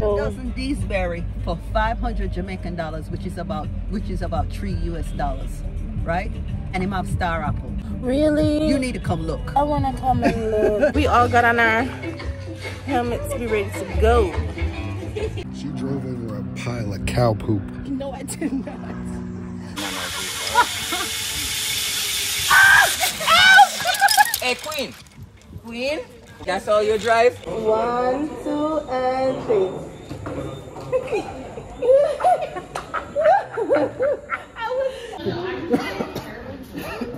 pineapple. dozen naseberry for 500 Jamaican dollars, which is about which is about three US dollars, right? And him have star apple. Really? You need to come look. I want to come and look. we all got on our helmets to be ready to go. She drove over a pile of cow poop. No, I did not. Hey, eh, Queen. Queen, that's all you drive? One, two, and three.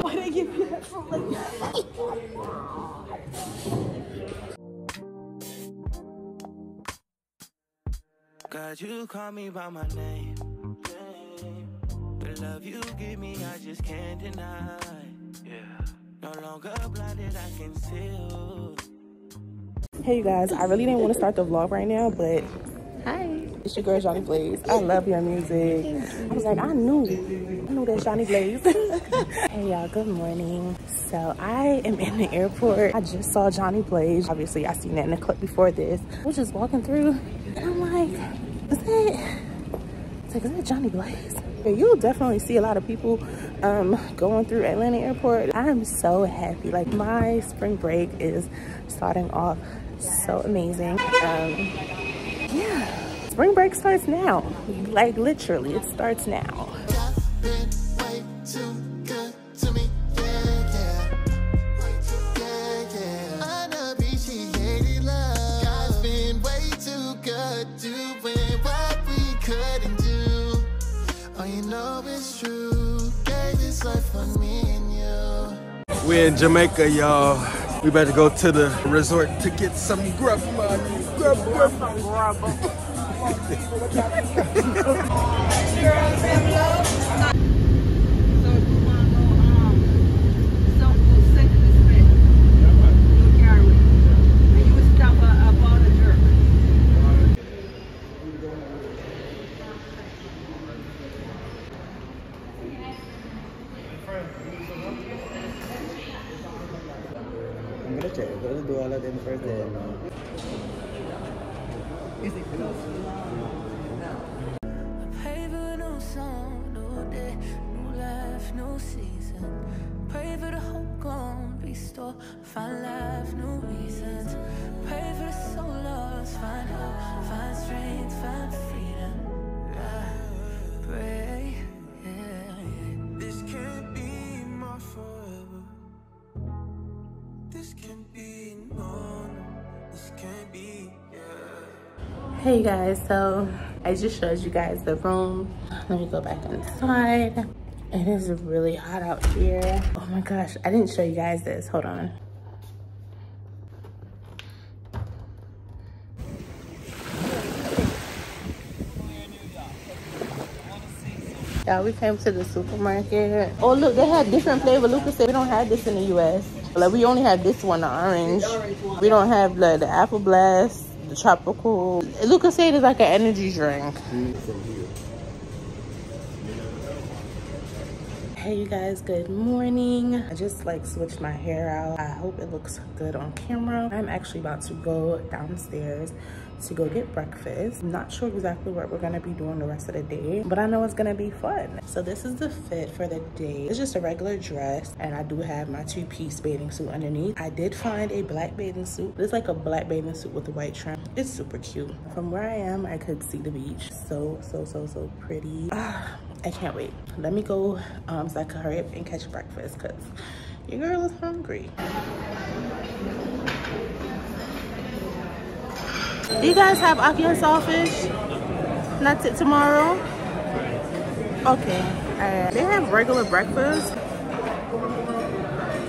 Why did I give you that from like that? God, you call me by my name. The love you give me, I just can't deny. Yeah. No longer blinded, I can see you. Hey you guys, I really didn't want to start the vlog right now, but hi, it's your girl Jhonni Blaze. I love your music. I was like, I knew, I knew that's Jhonni Blaze. hey y'all, good morning. So I am in the airport. I just saw Jhonni Blaze. Obviously, I seen that in the clip before this. I was just walking through, and I'm like, is that? It's like, is that Jhonni Blaze? You'll definitely see a lot of people um, going through Atlanta Airport. I'm so happy. Like my spring break is starting off so amazing. Um, yeah, spring break starts now. Like literally, it starts now. been too good to me. Yeah, yeah. Yeah, yeah. Unappreciated love. God's been way too good, doing what we couldn't do. Oh, know it's true. Gave his life for me and you. We in Jamaica, y'all. We about to go to the resort to get some grub money. Grub, grub. I'm season. Pray for the hope gone, restore, find life, new reasons. Pray for the soul lost, find hope, find strength, find freedom. I pray, yeah. This can't be my forever. This can't be no, no. This can't be, yeah. Hey guys, so I just showed you guys the room. Let me go back inside. It is really hot out here. Oh my gosh, I didn't show you guys this. Hold on. Yeah, we came to the supermarket. Oh look, they had different flavor. Lucozade we don't have this in the US. Like we only have this one, the orange. We don't have like the apple blast, the tropical. Lucozade it's like an energy drink. Hey you guys, good morning. I just like switched my hair out. I hope it looks good on camera. I'm actually about to go downstairs to go get breakfast. I'm not sure exactly what we're gonna be doing the rest of the day, but I know it's gonna be fun. So this is the fit for the day. It's just a regular dress and I do have my two-piece bathing suit underneath. I did find a black bathing suit. It's like a black bathing suit with a white trim. It's super cute. From where I am, I could see the beach. So, so, so, so pretty. Ah, I can't wait. Let me go um, so I can hurry up and catch breakfast because your girl is hungry. Do you guys have ackee and saltfish? Not it tomorrow? Okay. They have regular breakfast.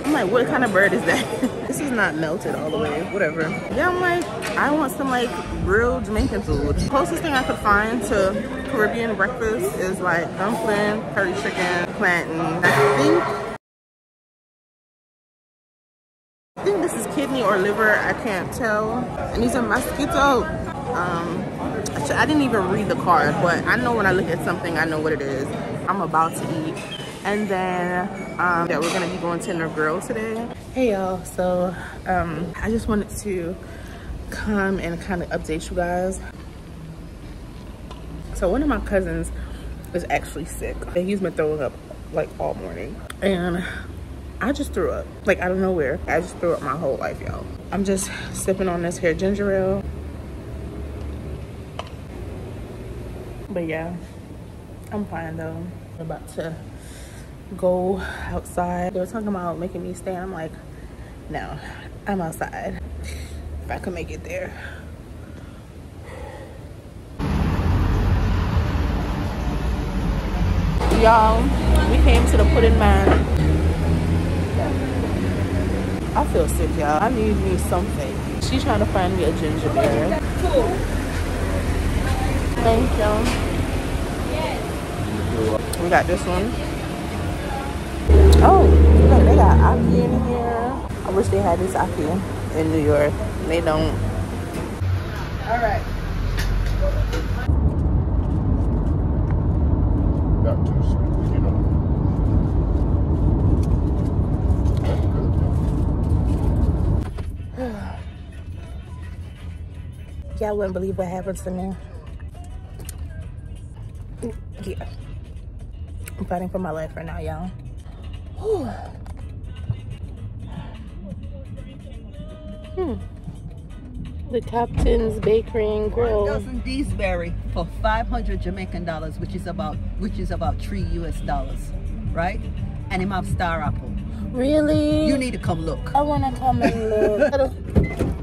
I'm like, what kind of bird is that? not melted all the way. Whatever. Yeah, I'm like, I want some like real Jamaican food. Closest thing I could find to Caribbean breakfast is like dumpling, curry chicken, plantain. I think I think this is kidney or liver. I can't tell. And these are mosquito. Um, I didn't even read the card, but I know when I look at something, I know what it is. I'm about to eat. And then um, yeah, we're gonna be going to the grill today. Hey y'all, so um, I just wanted to come and kind of update you guys. So one of my cousins is actually sick. And he's been throwing up like all morning. And I just threw up. Like I don't know where. I just threw up my whole life, y'all. I'm just sipping on this here ginger ale. But yeah, I'm fine though. I'm about to go outside. They were talking about making me stay. I'm like, no, I'm outside. If I can make it there. Y'all, we came to the pudding man. I feel sick, y'all. I need me something. She's trying to find me a ginger beer. Thank you. We got this one. Oh, look, they got ackee in here. I wish they had this ackee in New York. They don't. All right. Not too sweet, you know. Y'all wouldn't believe what happened to me. Yeah. I'm fighting for my life right now, y'all. Whew. Hmm. The Captain's Bakery and Grill. dozen naseberry for 500 Jamaican dollars, which is about which is about three US dollars, right? And him have star apple. Really? You need to come look. I want to come and look.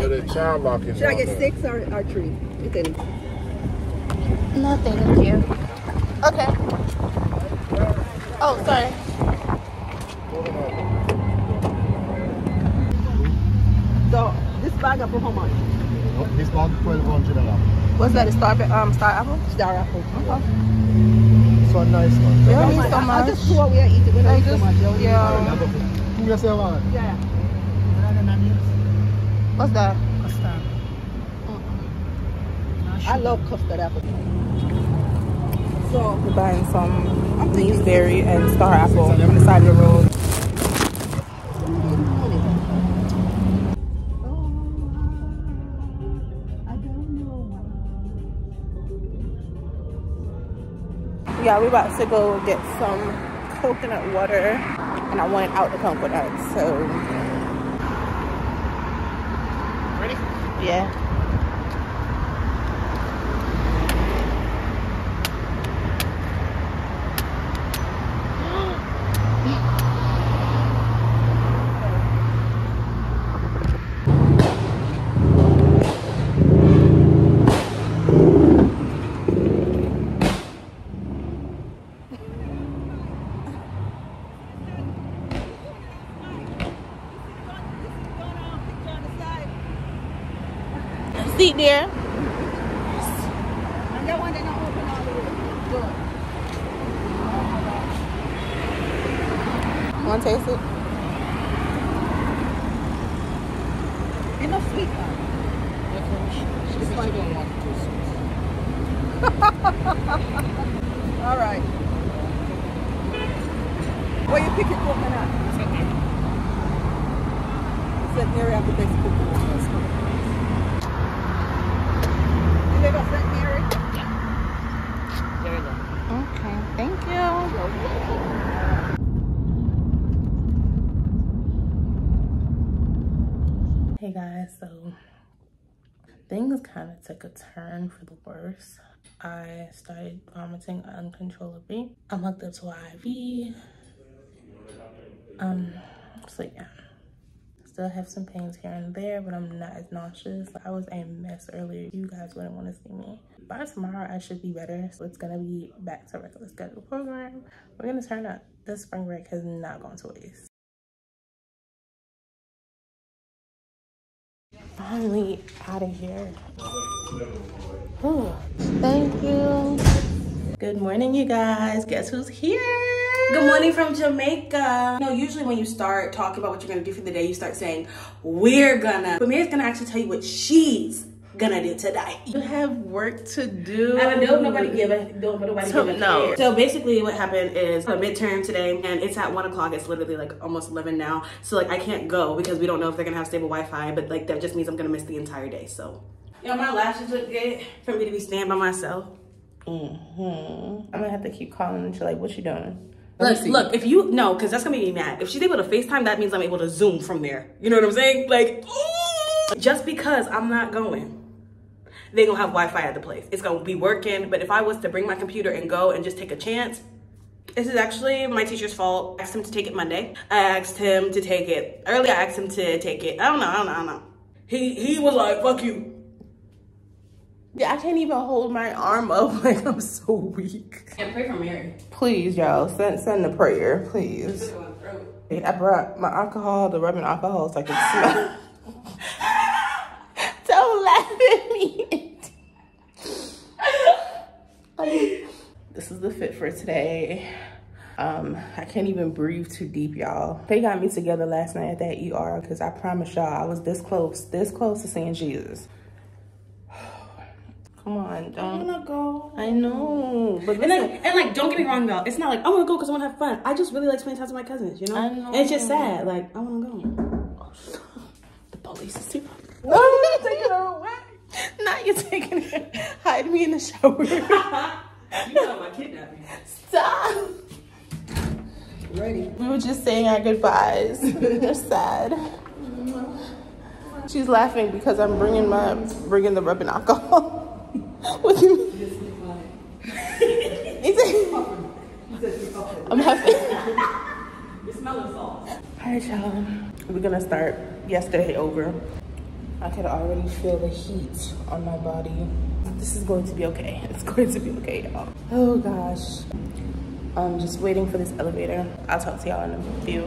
Yeah, the child lock is Should I get six or, or three? You can. no, thank you. Okay. Oh, sorry. So this bag up for how much? This bag twelve hundred dollars. What's that? A star, um, star apple? Star apple. This one nice one. Yeah. Thank you so I'll much. just throw away and eat it. We don't I eat so much. don't yeah. so. Two yourself on. Yeah. What's that? I love custard apple. So We're buying some gooseberry and star apple on the side of the road. Yeah, we're about to go get some coconut water, and I wanted out the coconut, so. Ready? Yeah. Seat there. and that one they don't open all the way. Good. Want to taste it? Enough sweet one. This one don't want All right. Where you pick your coconut? St. Mary have the best coconut. You live at St. Mary? Okay, thank you. Hey guys, so things kind of a turn for the worse. I started vomiting uncontrollably. I'm hooked up to an IV. Um, so yeah. Still have some pains here and there, but I'm not as nauseous. I was a mess earlier. You guys wouldn't want to see me. By tomorrow, I should be better. So it's gonna be back to regular schedule program. We're gonna turn up. This spring break has not gone to waste. Finally out of here. Whew. Thank you. Good morning, you guys. Guess who's here? Good morning from Jamaica. You know, usually when you start talking about what you're gonna do for the day, you start saying, we're gonna. But Mary's gonna actually tell you what she's gonna do today. You have work to do. I don't know, nobody give a, don't nobody So- give a no. care. So basically what happened is a midterm today and it's at one o'clock. It's literally like almost 11 now. So like I can't go because we don't know if they're gonna have stable Wi-Fi, but like that just means I'm gonna miss the entire day, so. Yo, my lashes look good for me to be staying by myself. hmm I'm gonna have to keep calling and she's like, what you doing? Look, look, if you no, because that's gonna make me mad. If she's able to FaceTime, that means I'm able to zoom from there. You know what I'm saying? Like, just because I'm not going, they gonna have Wi-Fi at the place. It's gonna be working. But if I was to bring my computer and go and just take a chance, this is actually my teacher's fault. I asked him to take it Monday. I asked him to take it early. I asked him to take it. I don't know. I don't know. I don't know. He he was like, "Fuck you." Yeah, I can't even hold my arm up. Like I'm so weak. And pray for Mary. Please, y'all, send send a prayer, please. I brought my alcohol, the rubbing alcohol, so I can smell. Don't laugh at me. I mean, this is the fit for today. Um, I can't even breathe too deep, y'all. They got me together last night at that ER because I promise y'all I was this close, this close to seeing Jesus. Come on, don't. I wanna go. I know, but And like, and like, don't get me wrong though. It's not like I want to go because I want to have fun. I just really like spending time with my cousins. You know. I know. And it's just sad. Like I want to go. the police is here. No, you're taking her away. Not you taking her. Hide me in the shower. You know my kidnap me. Stop. Ready? We were just saying our goodbyes. They're sad. She's laughing because I'm bringing my bringing the rubbing alcohol. what do you mean? He said- I'm happy. You smelling salt. All right, y'all. We're gonna start yesterday over. I could already feel the heat on my body. This is going to be okay. It's going to be okay, y'all. Oh gosh. I'm just waiting for this elevator. I'll talk to y'all in a few.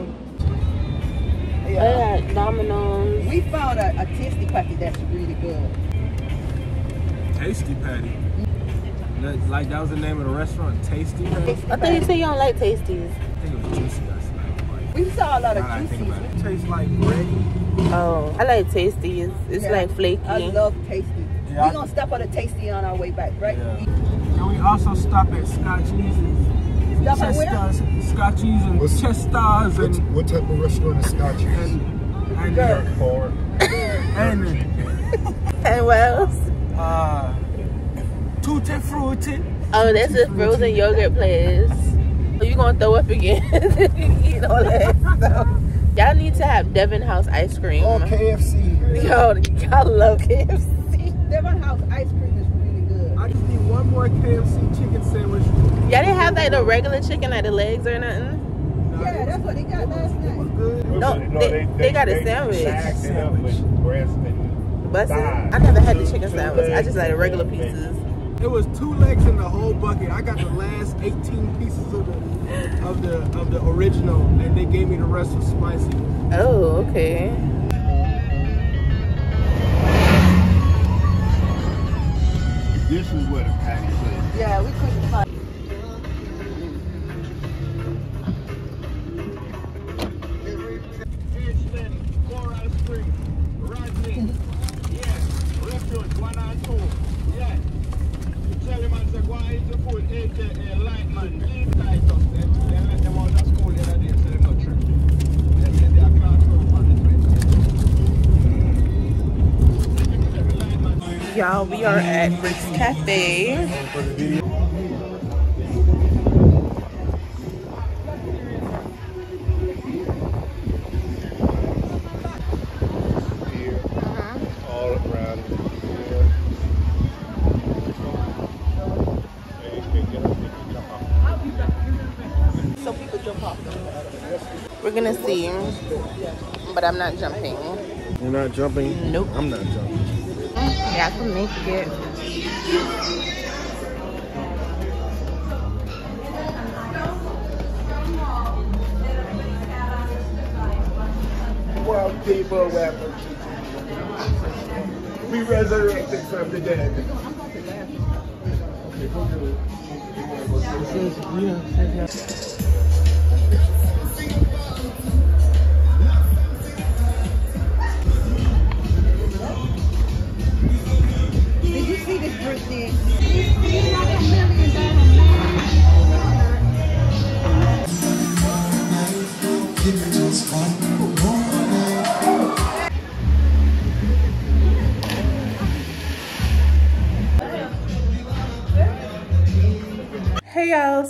Oh, yeah. Domino's. We found a, a tasty patty that's really good. Tasty Patty. That, like that was the name of the restaurant, Tasty. I think I thought you said you don't like tasties. I think it was juicy. That's not We saw a lot of juicy. that I think juices. about it. It tastes like bread. Oh, I like tasties. It's Yeah. like flaky. I love tasty. Yeah, We're gonna stop at a tasty on our way back, right? Yeah. And we also stop at Scotchies and Stop at where? Chester's, Scotchies and What's- Chester's What, and what type of restaurant is Scotch? and and, Girl. Bar. and And what else? uh, Tutti Frutti. Oh, that's a frozen yogurt place. Oh, you gonna throw up again? Eat all that stuff. Y'all need to have Devon House ice cream. Oh, KFC. Yo, y'all love KFC. Devon House ice cream is really good. I just need one more KFC chicken sandwich. Y'all didn't have like the regular chicken, like the legs or nothing. Yeah, that's what they got last It was night. good. No, they, they got a sandwich. Bagged it up with Busted. I never had the chicken sandwich. I just like the regular pieces. It was two legs in the whole bucket. I got the last 18 pieces of the of the of the original, and they gave me the rest of spicy. Oh, okay. Yeah, we couldn't find. We are at Rick's Cafe. Here, all around here. And you can get up, you can jump off. So people jump off. We're gonna see, but I'm not jumping. You're not jumping? Nope. I'm not jumping. Yeah, I can make it. World people weapon. We resurrected from the dead. Did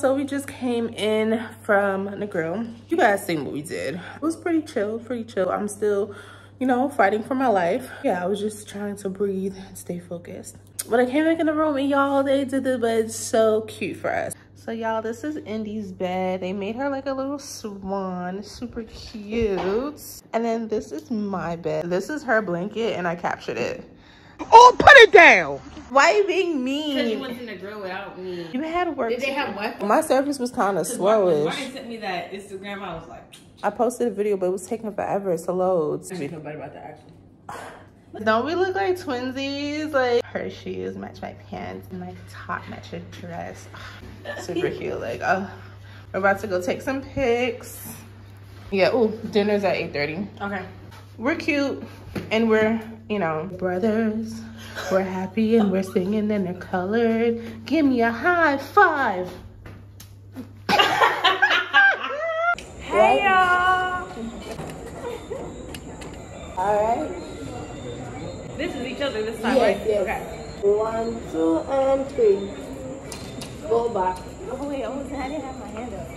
so we just came in from the grill. You guys seen what we did. It was pretty chill, pretty chill. I'm still, you know, fighting for my life. Yeah, I was just trying to breathe and stay focused. But I came back in the room and y'all, they did the bed so cute for us. So y'all, this is Indy's bed. They made her like a little swan, super cute. And then this is my bed. This is her blanket and I captured it. Oh, put it down! Why are you being mean? Because you went in the grill without me. You had to work. Did they have Wi-Fi? My service was kind of When slowish. Martin sent me that Instagram, I was like, I posted a video, but it was taking forever to load. I feel better about that actually. Don't we look like twinsies? Like her shoes match my pants and my top match her dress. Super cute. Like, oh, we're about to go take some pics. Yeah. Oh, dinner's at 8:30. Okay. We're cute and we're, you know, brothers. We're happy and we're singing and they're colored. Give me a high five. Hey y'all. All right. This is each other this time, Yes, right? yes. Okay. One, two, and three. Go back. Oh wait, I wasn't. I didn't have my hand up.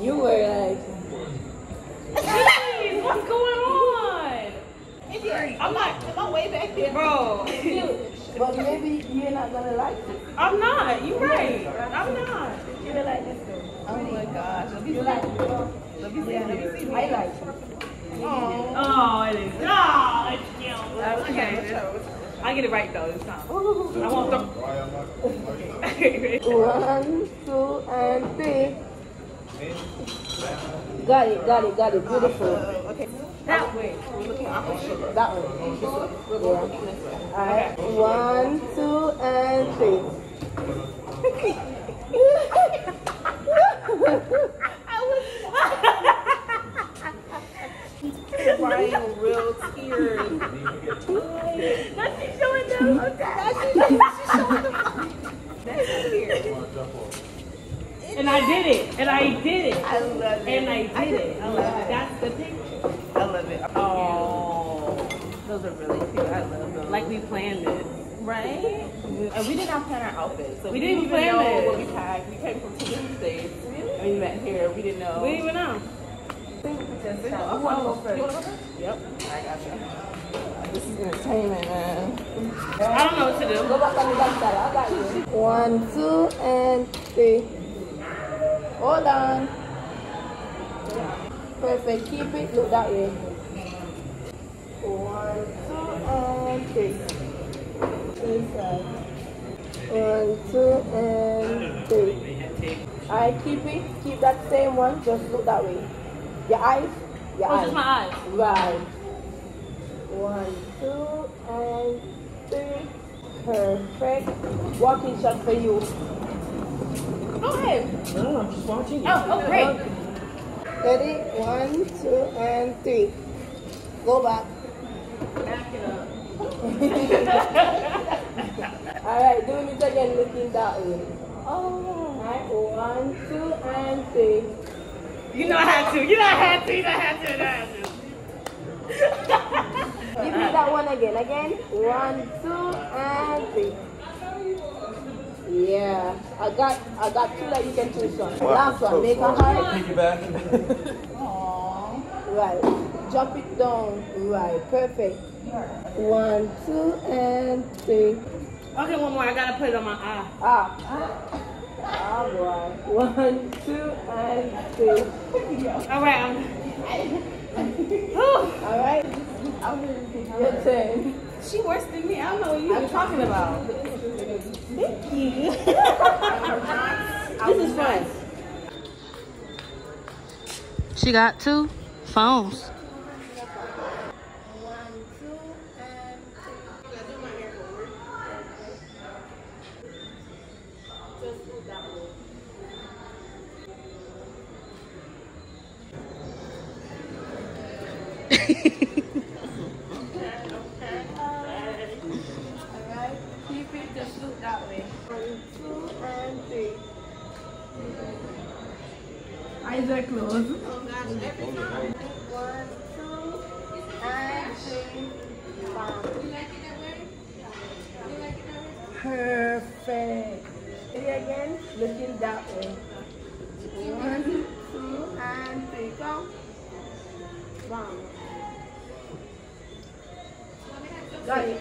You were like, Jeez, what's going on? I'm not. Am I way back there, bro? but maybe you're not gonna like it. I'm not. You're right. I'm not. You're like this though. Oh my gosh. You like it. Let me see. Let me see. I like it. Oh, it is. Oh, it's cute. Okay. I get it right though this time. I won't throw. One, two, and three. Got it, got it, got it. Beautiful. Oh, okay. That way. That one. Yeah. Alright. One, two, and three. Crying real tears. That's she showing them. And I did it. And I did it. I love it. And I did it. I love it. That's the picture. I love it. Oh. Those are really cute. I love them. Like we planned it. Right? And we did not plan our outfits. So We we, didn't didn't even plan know it. what we packed. We came from two different states. And we met here. We didn't know. We didn't even know. Just, I want to go first. You want to go first? Yep. I got you. This is entertainment, man. I don't know what to do. Go back on the back side. I got you. One, two, and three. Hold on. Perfect. Keep it. Look that way. One, two, and three. Inside. One, two, and three. Alright, keep it. Keep that same one. Just look that way. Your eyes. Your Oh, eyes. just my eyes. Right. One, two, and three. Perfect. Walking shot for you. Go ahead. No, I'm just watching. you. Oh, oh, great. Ready? One, two, and three. Go back. Back it up. Alright, doing it again, looking that way. Oh. Alright, one, two, and three. You know I had to. You know I had to. You know I had to. You know I had to. Give me that one again. Again. One, two, and three. Yeah. I got I got two that you can choose from. Last one. Make a heart. Piggyback. Right. Drop it down. Right. Perfect. One, two, and three. Okay, one more. I gotta put it on my eye. Ah. Ah, boy. One, two, and three. All right. I'm... All right. Your turn. she worse than me. I don't know what you're talking about. Thank you. This is fun. She got two phones. One, two, and Just put that way. Alright, keep it just look that way. One, two, and three. Eyes are closed. One, two, and three. Bam. Do you like it that way? You like it that way? Perfect. Ready again? Looking that way. One, two, and three. Go. One. Got it.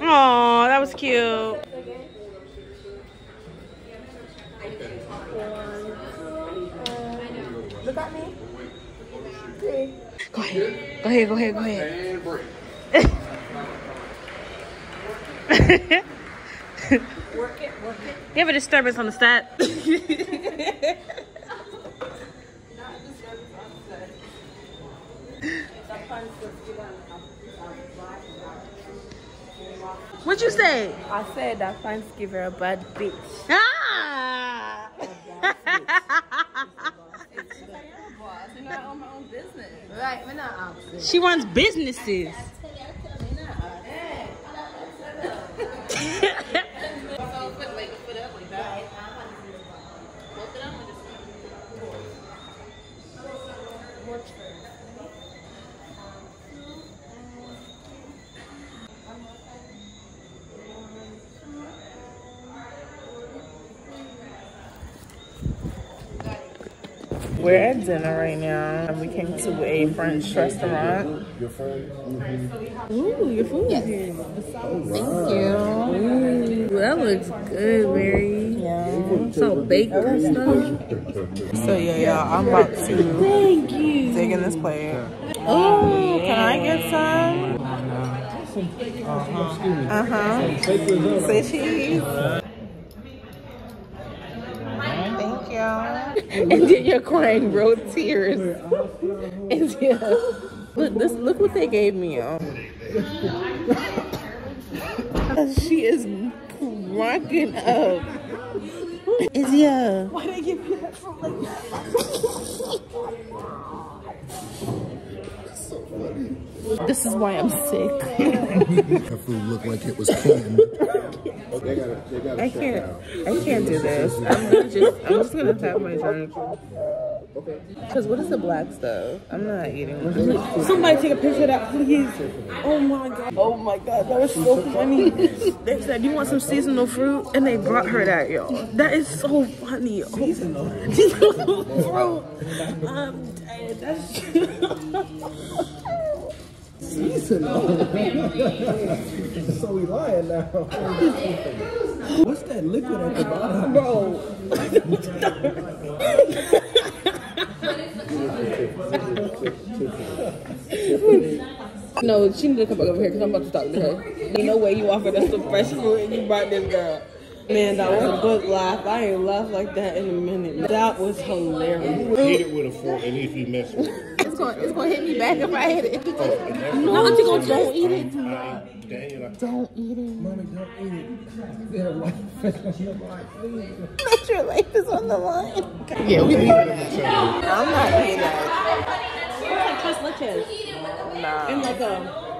Oh, that was cute. Again. One, two, and look at me. Three. Go ahead. Go ahead. Go ahead. Go ahead. You have a disturbance on the stat. What'd you say? I said that fans give her a bad bitch. Ah! Right, we're not asking. she wants businesses. We're at dinner right now, and we came to a French restaurant. Your friend? Ooh, your food is here. Thank you. Ooh, that looks good, Mary. Yeah. So baked and stuff. So yeah, y'all, I'm about to Thank you. dig in this plate. Ooh, can I get some? Uh huh. Say cheese. Thank you. And then you're crying, bro, tears. And yeah. Look, this. Look what they gave me, y'all. she is cracking up. Is yeah. Why they give you that from like This is why I'm sick. Her food looked like it was canned. They gotta, they gotta I can't. down. I can't do this. I'm gonna just. I'm just gonna tap my drink. Okay. Cause what is the black stuff? I'm not eating. Somebody take a picture of that, please. Oh my god. Oh my god, that was so funny. They said, "You want some seasonal fruit?" And they brought her that, y'all. That is so funny. Oh. Seasonal fruit. I'm dead. That's. Oh, so we lying now. What's that liquid at the bottom? Bro. No, she need to come back over here because I'm about to talk to her. Ain't no way you offered us some fresh food and you brought this girl. Man, that was a good laugh. I ain't laughed like that in a minute. That was hilarious. Hit it with a fork and if you mess with it. It's gonna, it's gonna hit me back if I hit it. Oh, no, Auntie gonna don't eat it. Daniel, Don't eat it. Mommy, don't eat it. Their life is on the line, please. Not your life is on the line. Yeah, we eating that. I'm not eating that. Tres leches. Nah. And like a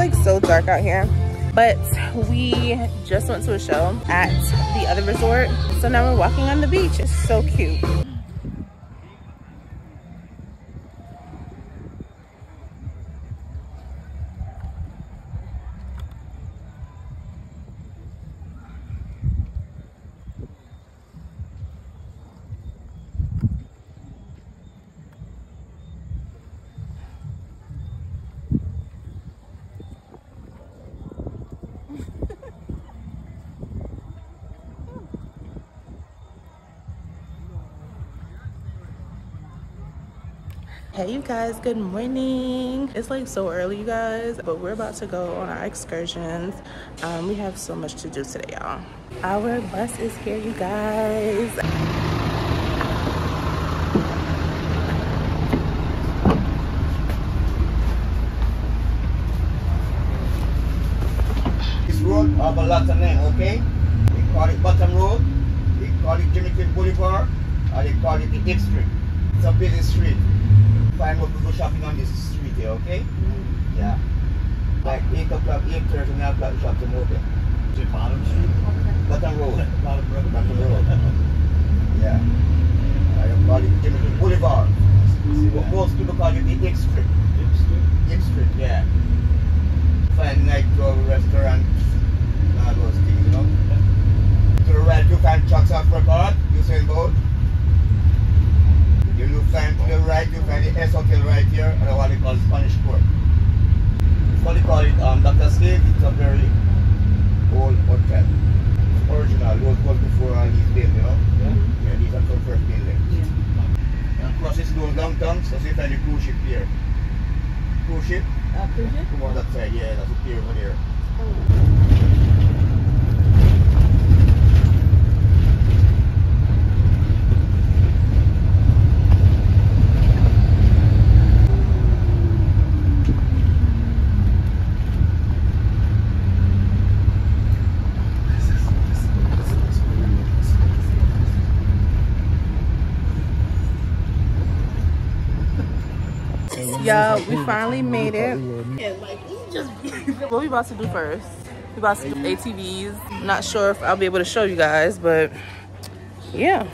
like so dark out here. But we just went to a show at the other resort. So now we're walking on the beach. It's so cute. Hey you guys, good morning. It's like so early you guys, but we're about to go on our excursions. Um, we have so much to do today, y'all. Our bus is here, you guys. This road have a lot of name, okay? They call it Bottom Road, they call it Jamaican Boulevard, or they call it the Hip Strip. It's a busy street. Find what people shopping on this street here, okay? Yeah. Like 8 o'clock, 8.30, 9 o'clock, the shops are open. Is it Bottom Street? Bottom Road. Bottom Road. Bottom Road. Yeah. I call it Jamaican Boulevard. But most people call it the Hip Strip. Hip Strip? Hip Strip, yeah find nightclub, restaurant, all those things, you know. To the right, you find trucks off record, you sail boat. You find to the right, you find the S Hotel right here, and what they call Spanish Port. It's what they call it, um, Dr. Slade, it's a very old hotel. It's original, it was built before all these built, you know. Yeah, these are from first buildings. And across this little downtown, so you find the cruise ship here. Cruise ship? Uh, cruise ship? Come on that side, yeah, that's a pier over there. Yeah, we finally made it. What we about to do first? We about to do ATVs. Not sure if I'll be able to show you guys, but yeah.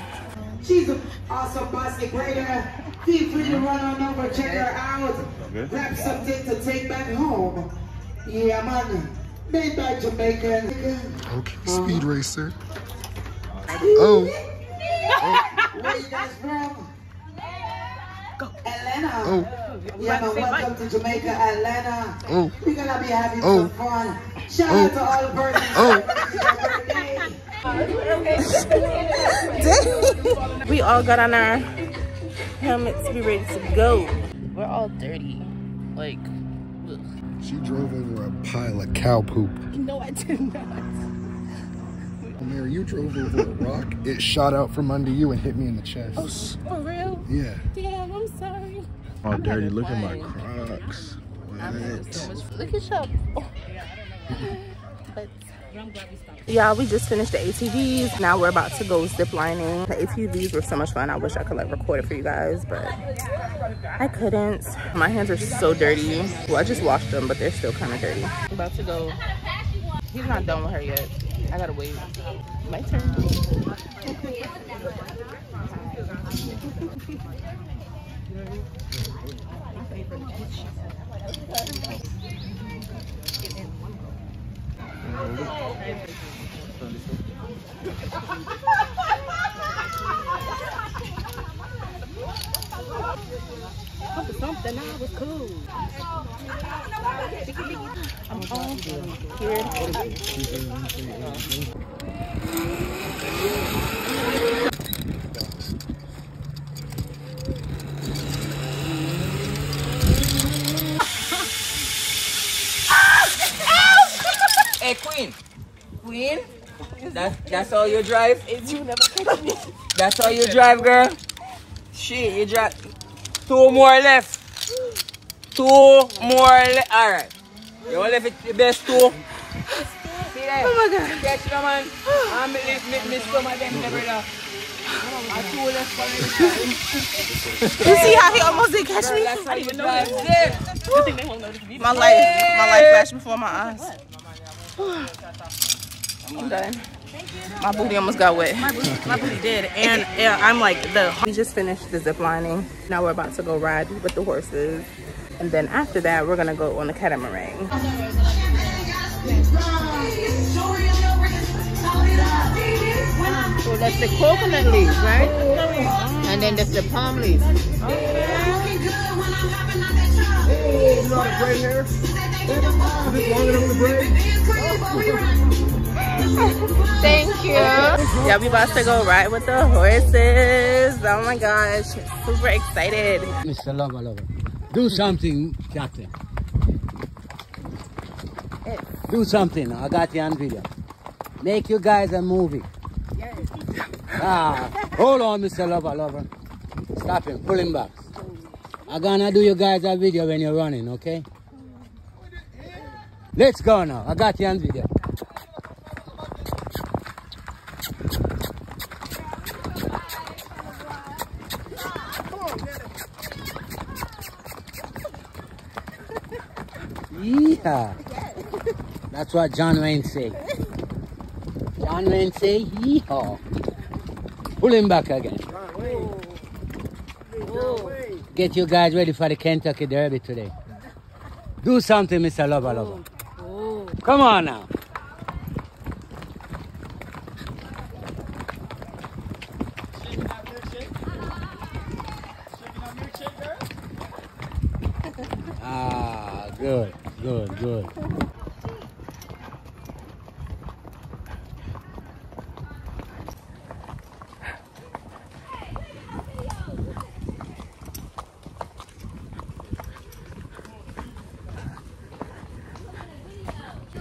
She's an awesome basket grader. Feel free to run on over, check her out. Grab something to take back home. Yeah, man. Made by Jamaican. Okay, speed uh-huh. racer. Oh. Where you guys from? Atlanta. Oh. Yeah, man, welcome to Jamaica, Atlanta. Oh. We're gonna be having Oh. some fun. Shout Oh. out to all the persons. Oh. we all got on our helmets, to be ready to go. We're all dirty. Like, ugh. She drove over a pile of cow poop. no, I did not. Mary, you drove over a rock. It shot out from under you and hit me in the chest. Oh, for real? Yeah. Damn, I'm. Oh, dirty. Look at my Crocs. What? Look at shop. But yeah, we just finished the ATVs. Now we're about to go zip lining. The ATVs were so much fun. I wish I could like record it for you guys, but I couldn't. My hands are so dirty. Well, I just washed them, but they're still kind of dirty. I'm about to go. He's not done with her yet. I gotta wait. My turn. Something I was cool. I'm on here. Hey, Queen. Queen? That, that's how you drive? It's you never catch me. That's how you drive, girl? Shit, you drive. Two more left. Two more left. Alright. You want left the best two? See there? Oh my God. Catch them, man. I'm me, me, some of them, there, brother. I two left You see how he almost did catch me? That's how you drive. Zip. My life, my life flashed before my eyes. I'm done. My booty almost got wet. My booty, my booty did, and yeah, I'm like the. We just finished the zip lining. Now we're about to go ride with the horses. And then after that, we're gonna go on the catamaran. So that's the coconut leaves, right? And then that's the palm leaves. You know Thank you. Yeah, we about to go ride with the horses. Oh my gosh, super excited. Mr. Lover Lover, do something, Captain. Do something. I got you on video. Make you guys a movie. Ah, hold on, Mr. Lover Lover. Stop him. Pull him back. I'm gonna do you guys a video when you're running, okay? Let's go now. I got you on video. That's what John Wayne say. John Wayne say yeehaw. Pull him back again. Get you guys ready for the Kentucky Derby today. Do something, Mr. Lover. Come on now. Ah, good, good, good.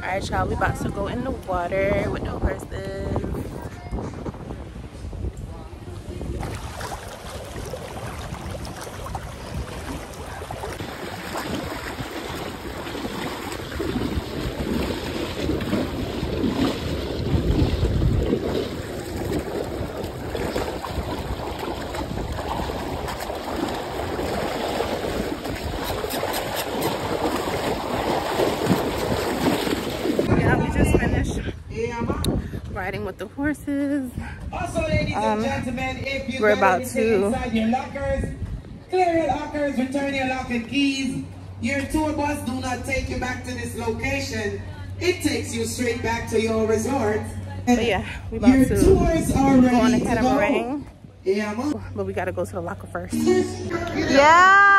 All right, y'all, we about to go in the water with no horses. Yeah, we just finished riding with the horses. Also, ladies Um, and gentlemen, we're about to- inside your lockers, clear your lockers, return your lock and keys. Your tour bus do not take you back to this location. It takes you straight back to your resort. But yeah, we about Your to tours are go on a to catamaran. Yeah. But we gotta go to the locker first. Yeah.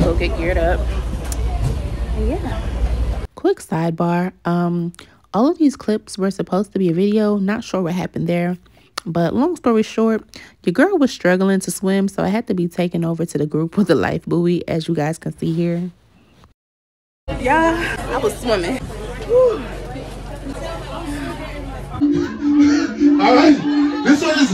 Go get geared up. And yeah. Quick sidebar. Um, all of these clips were supposed to be a video. Not sure what happened there. But long story short, your girl was struggling to swim, so I had to be taken over to the group with the life buoy, as you guys can see here. Yeah, I was swimming. All right, this one is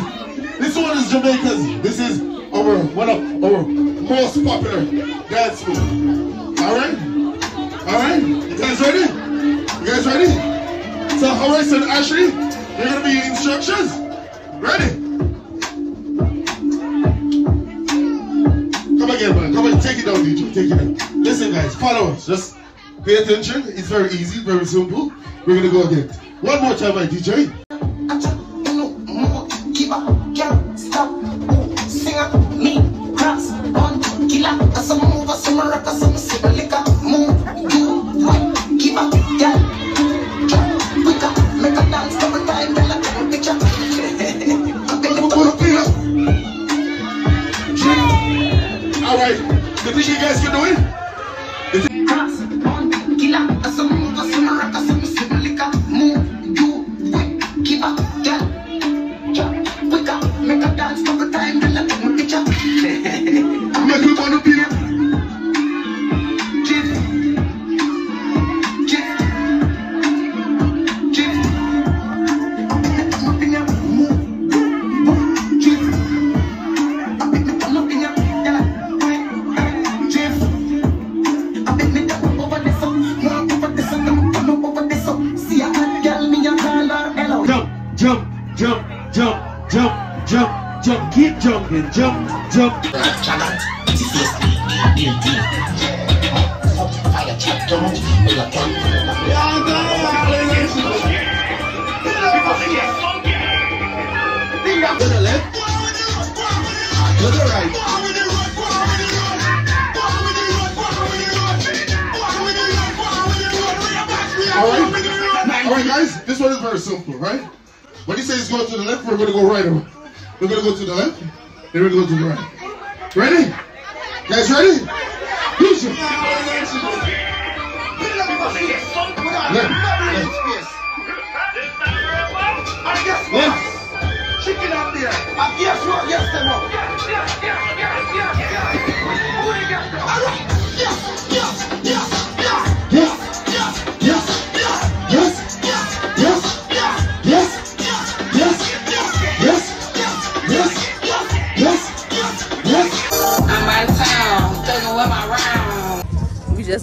this one is Jamaica's. This is our one of our most popular dance move. All right, all right. You guys ready? You guys ready? So Horace and Ashley, you're gonna be instructions. Ready? Come again, man. Come on, take it down, DJ. Take it down. Listen, guys, follow us. Just pay attention. It's very easy, very simple. We're gonna go again. One more time, my DJ.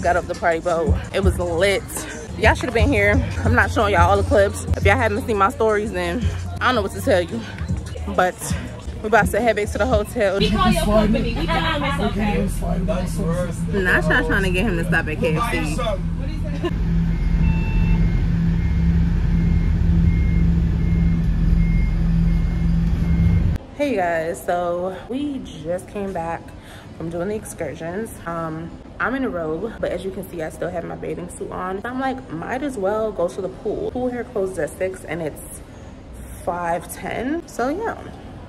Got up the party boat. It was lit. Y'all should have been here. I'm not showing y'all all the clips. If y'all haven't seen my stories, then I don't know what to tell you. But we about to head back to the hotel. We call your company. We promise, okay? Not trying, trying to get him to stop at KFC. Hey guys, so we just came back from doing the excursions. Um, I'm in a robe, but as you can see, I still have my bathing suit on. I'm like, might as well go to the pool. Pool here closes at six and it's 5.10. So yeah,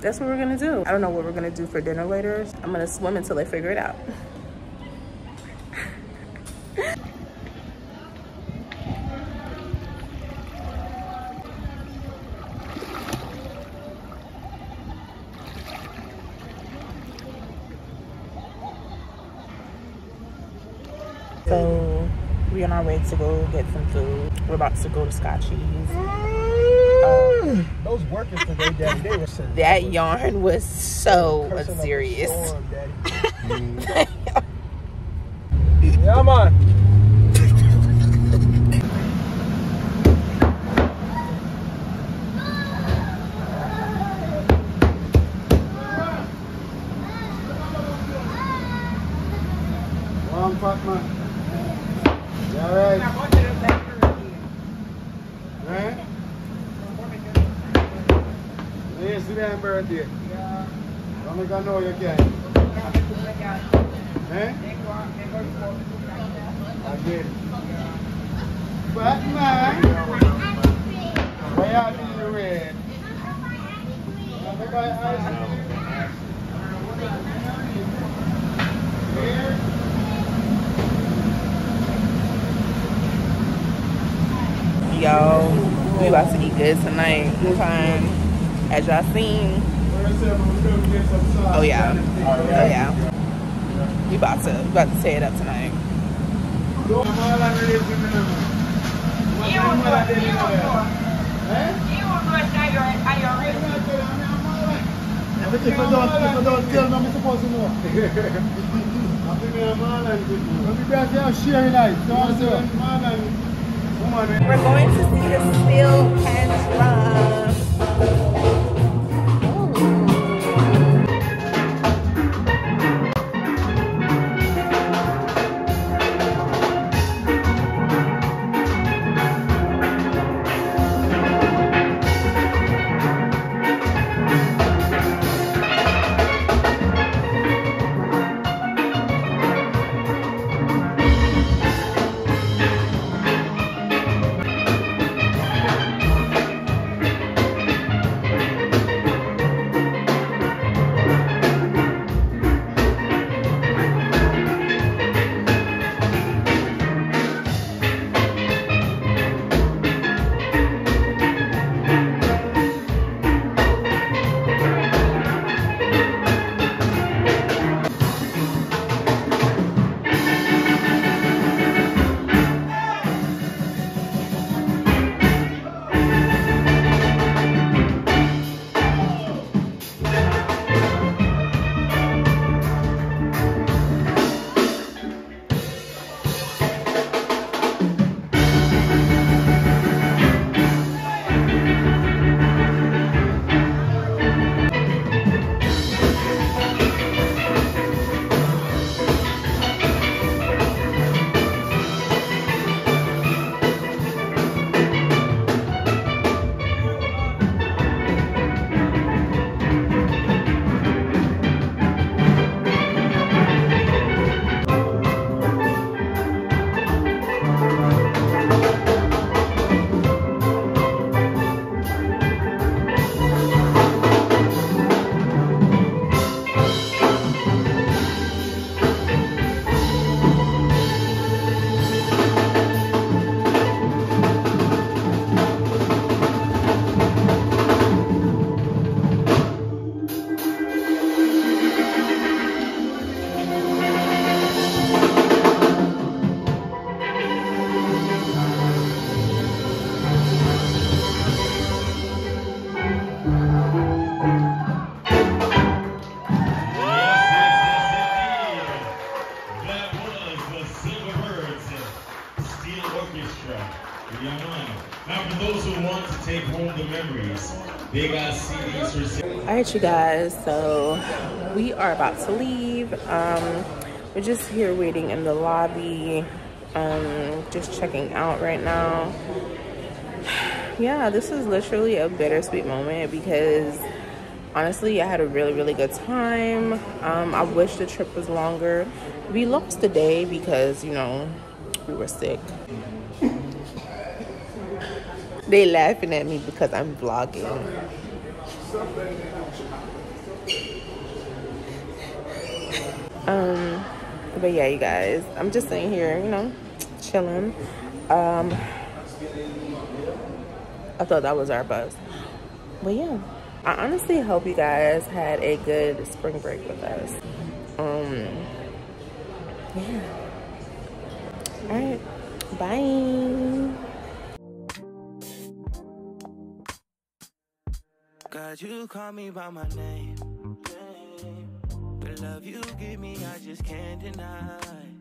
that's what we're gonna do. I don't know what we're gonna do for dinner later. I'm gonna swim until they figure it out. So we're on our way to go get some food. We're about to go to Scotchies. Um, Those workers today, Daddy, they were sitting. that yarn was so serious. Yeah, man. One fat man. You alright? Right? Yes, today birthday. Yeah. I'm gonna know you can. Eh? Again. Batman. Why are you red? Yo, we about to eat good tonight. Fine. As y'all seen. Oh yeah. Oh yeah. We about to we about to tear it up tonight. If I don't, if I don't tell them, I'm supposed to know. I think I'm all and good. Let me be out there sharing life. So I'm saying, man and woman. We're going to see the steel can drum. All right, you guys. So we are about to leave. Um, we're just here waiting in the lobby. Um, just checking out right now. Yeah, this is literally a bittersweet moment because honestly, I had a really, really good time. Um, I wish the trip was longer. We lost a day because, you know, we were sick. They laughing at me because I'm vlogging. Um, but yeah, you guys, I'm just sitting here, you know, chilling. Um, I thought that was our bus. But yeah, I honestly hope you guys had a good spring break with us. Um, yeah. All right. Bye. God, you call me by my name. The love you give me, I just can't deny.